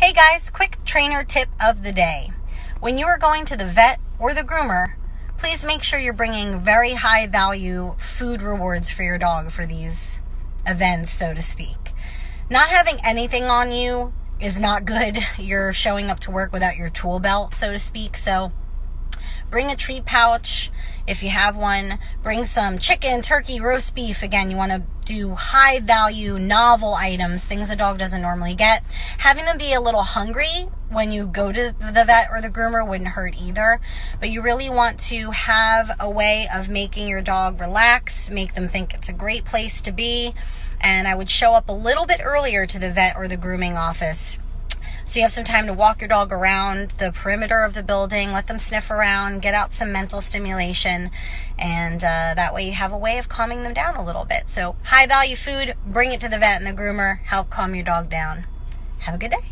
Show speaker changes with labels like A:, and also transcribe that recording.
A: Hey guys, quick trainer tip of the day. When you are going to the vet or the groomer, please make sure you're bringing very high value food rewards for your dog for these events, so to speak. Not having anything on you is not good. You're showing up to work without your tool belt, so to speak. So bring a treat pouch if you have one. Bring some chicken, turkey, roast beef. Again, you want to do high value, novel items, things a dog doesn't normally get. Having them be a little hungry when you go to the vet or the groomer wouldn't hurt either. But you really want to have a way of making your dog relax, make them think it's a great place to be. And I would show up a little bit earlier to the vet or the grooming office so you have some time to walk your dog around the perimeter of the building, let them sniff around, get out some mental stimulation, and uh, that way you have a way of calming them down a little bit. So high value food, bring it to the vet and the groomer, help calm your dog down. Have a good day.